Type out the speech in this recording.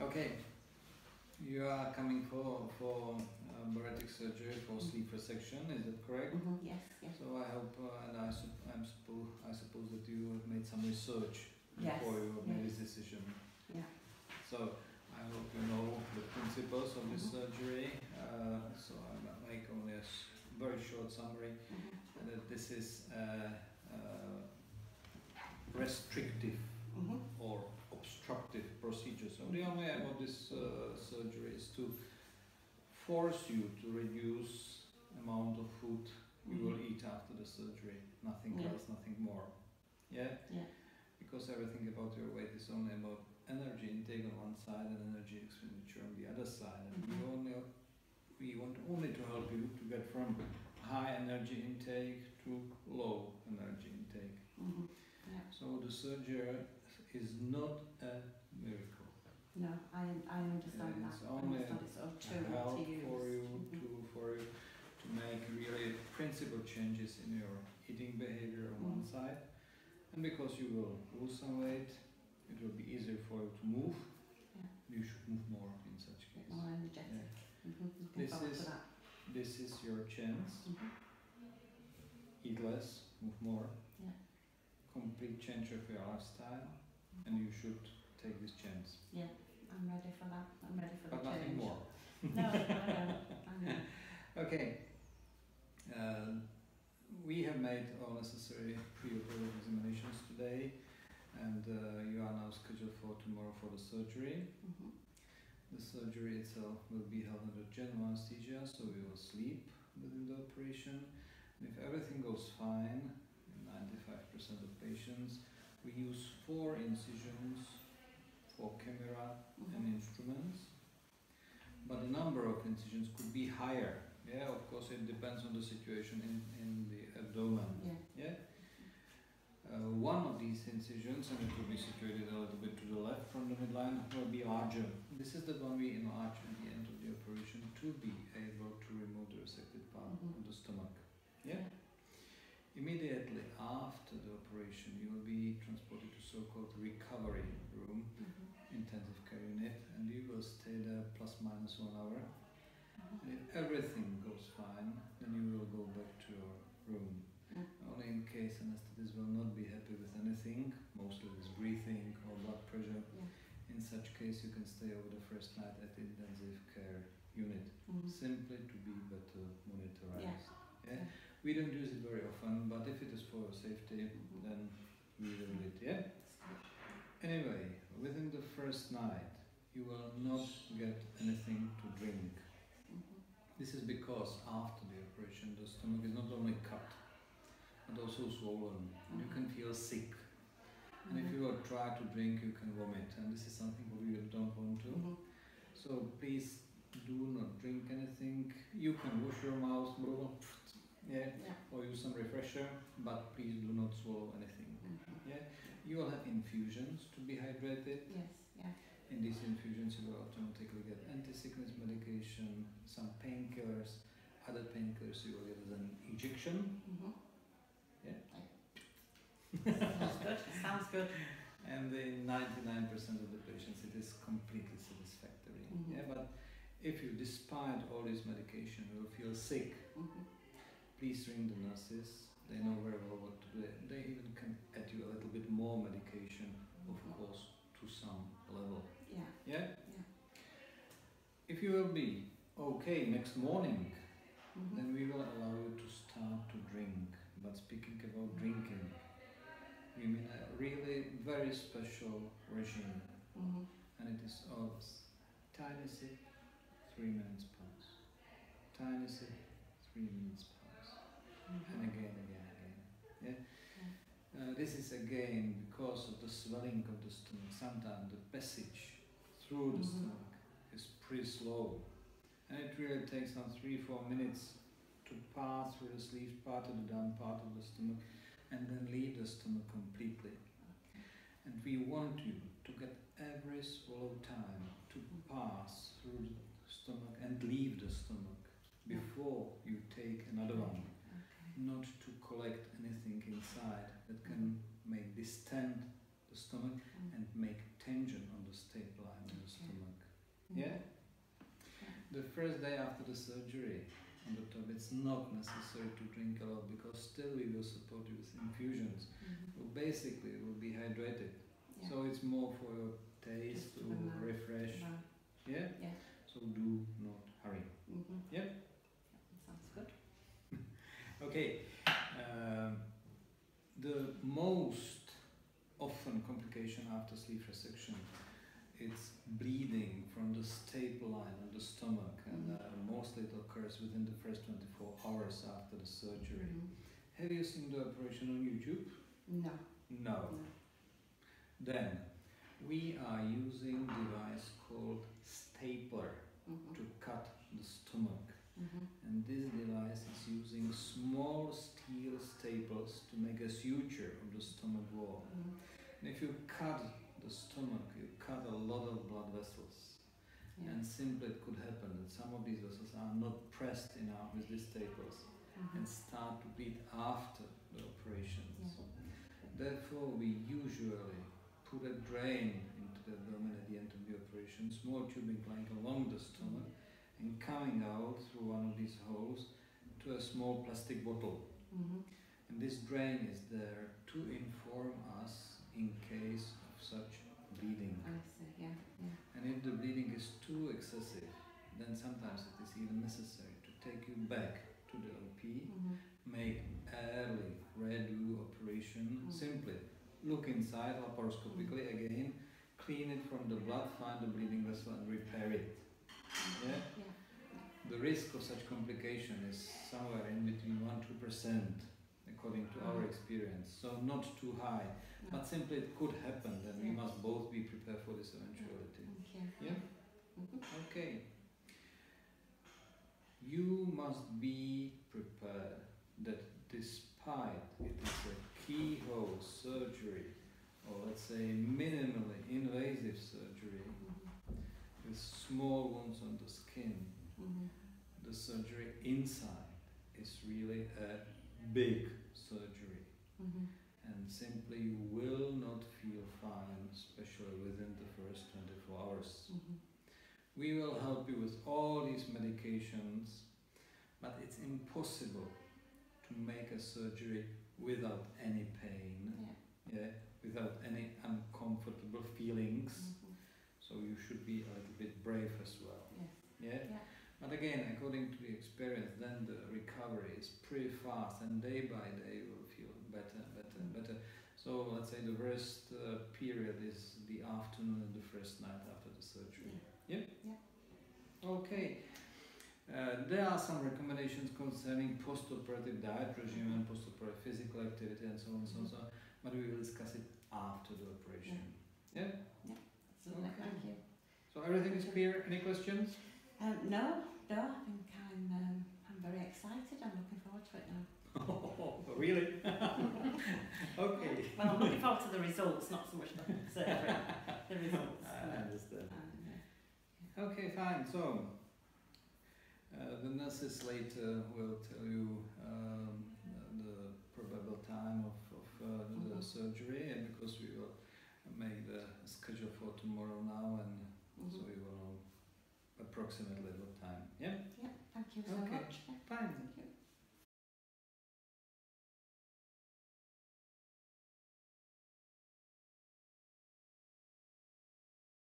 Okay, you are coming for for uh, bariatric surgery for sleeve resection, is that correct? Mhm, Yes, yes. So I hope uh, and I, sup- I'm suppo- I suppose that you have made some research Yes, before you made yes. this decision. Yeah. So I hope you know the principles of this Mhm. surgery. Uh, so I make only a s- very short summary. Mhm, That this is uh, uh, restrictive mhm, or obstructive procedure. So only aim of this uh, surgery is to force you to reduce amount of food you will eat after the surgery. Nothing Yeah. else, nothing more. Yeah? Yeah. Because everything about your weight is only about energy intake on one side and energy expenditure on the other side. And we Mhm. only we want only to help you to get from high energy intake to low energy intake. mhm. Yeah. So the surgery is not a miracle. No, I, Yeah, that. it's only understand it's sort of To help to use. for you to for you to make really principal changes in your eating behavior on one Mhm. side, and because you will lose some weight, it will be easier for you to move. Yeah. You should move more in such case. more energetic. Yeah. Mhm, This is- This is your chance. Mhm. Eat less, move more. Yeah. Complete change of your lifestyle, and you should take this chance. I'm ready for that. I'm ready for But the nothing change. more. No, I know. I know. Okay. Um, we have made all necessary pre-operative examinations today, and uh, you are now scheduled for tomorrow for the surgery. Mhm. The surgery itself will be held under general anesthesia, so we will sleep within the operation. And if everything goes fine, in 95% of patients, we use four incisions for camera and Mhm. instruments. But the number of incisions could be higher. Yeah, of course, it depends on the situation in, in the abdomen. Yeah. Yeah. Uh, one of these incisions, and it will be situated a little bit to the left from the midline, will be larger. This is the one we enlarge at the end of the operation to be able to remove the resected part Mhm. of the stomach. Yeah. Immediately after the operation, you will be transported to so-called recovery room Mhm. Intensive care unit and you will stay there plus minus one hour. Mhm. And if everything goes fine, then you will go back to your room. Mm. Only in case anesthetist will not be happy with anything, mostly with breathing or blood pressure. Yeah. In such case, you can stay over the first night at the intensive care unit, Mhm. simply to be better monitored. Yeah. Yeah? We don't use it very often, but if it is for your safety, Mhm. then we will do it. Yeah. Anyway, within the first night, you will not get anything to drink. Mhm. This is because after the operation, the stomach is not only cut, but also swollen. And you can feel sick. And if Mhm. you will try to drink, you can vomit. And this is something what we don't want to. So please do not drink anything. You can wash your mouth, yeah, or use some refresher, but please do not swallow anything. Yeah, you will have infusions to be hydrated. Yes. Yeah. In these infusions, you will automatically get anti-sickness medication, some painkillers, other painkillers you will get as an injection, Mhm. Yeah. Sounds good. Sounds good. and in 99% of the patients, it is completely satisfactory. Mhm. Yeah, but if you, despite all this medication, will feel sick, Mhm. please ring the nurses. They know very well what to do. They even can add you a little bit more medication, of Mhm. course, to some level. Yeah. Yeah. Yeah. If you will be okay next morning, Mhm. then we will allow you to start to drink. But speaking about drinking, we mean a really very special regime, Mhm. and it is always tiny sip, three minutes pause, tiny sip, three minutes pause, and Mhm. again, again, again. This is again because of the swelling of the stomach. Sometimes the passage through the Mhm. stomach is pretty slow, and it really takes some three, four minutes to pass through the sleeve part of the down part of the stomach, and then leave the stomach completely. And we want you to get every swallow time to pass through the stomach and leave the stomach before you take another one. Not to collect anything inside that can make distend the stomach Mm. and make tension on the staple line in the stomach. Mhm. Yeah? The first day after the surgery on the top, it's not necessary to drink a lot because still we will support you with infusions. Mhm. Well, basically, it will be hydrated. Yeah. So it's more for your taste to refresh. Yeah? Yeah. So do not hurry. Mhm. Yep. Sounds good. Okay. Um, the most often after sleeve resection it's bleeding from the staple line of the stomach and uh, mostly it occurs within the first 24 hours after the surgery. Mhm. Have you seen the operation on YouTube? No. No. No. Then we are using device called stapler Mhm. to cut the stomach. Mhm. And this device is using small steel staples to make a suture of the stomach wall. Mhm. And if you cut the stomach, you cut a lot of blood vessels. Yeah. And simply it could happen that some of these vessels are not pressed enough with these staples Mhm. and start to bleed after the operations. Yeah. Therefore, we usually put a drain into the abdomen at the end of the operation, small tubing lying along the stomach and coming out through one of these holes to a small plastic bottle. Mhm. And this drain is there to inform us in case of such bleeding. I see. Yeah. Yeah. And if the bleeding is too excessive, then sometimes it is even necessary to take you back to the OP, Mhm. make early redo operation, Mm. simply look inside laparoscopically again, clean it from the blood, find the bleeding vessel and repair it. Yeah? Yeah. The risk of such complication is somewhere in between 1-2% according to our Mm. experience, so not too high. No. But simply it could happen, then we must both be prepared for this eventuality. You. Yeah? Mhm. Okay. You must be prepared that despite it is a keyhole surgery, or let's say minimally invasive surgery Mhm. with small wounds on the skin, Mhm. the surgery inside is really a big surgery. Mhm. And simply you will not feel fine, especially within the first 24 hours. Mhm. We will help you with all these medications, but it's impossible to make a surgery without any pain, Yeah. yeah, without any uncomfortable feelings. Mhm. So you should be a little bit brave as well. Yes. Yeah? Yeah. But again, according to the experience, then the recovery is pretty fast, and day by day you will feel better and better and better. So let's say the worst uh, period is the afternoon and the first night after the surgery. Yeah. Okay. Uh, there are some recommendations concerning post-operative diet regime and post-operative physical activity and so on and so on, so on, but we will discuss it after the operation. Yeah? Absolutely. Okay. Thank you. So everything is clear? Any questions? Um, no, no. I think I'm. Um, I'm very excited. I'm looking forward to it now. Oh, really? okay. Well, I'm looking forward to the results, not so much the surgery. the results. I understand. Um, yeah. Okay, fine. So, uh, the nurses later will tell you um, the probable time of, of uh, the Mhm. surgery, and because we will make the schedule for tomorrow now, and so Mhm. we will know approximately what time. Yeah? Yeah, thank you so okay. much. Fine.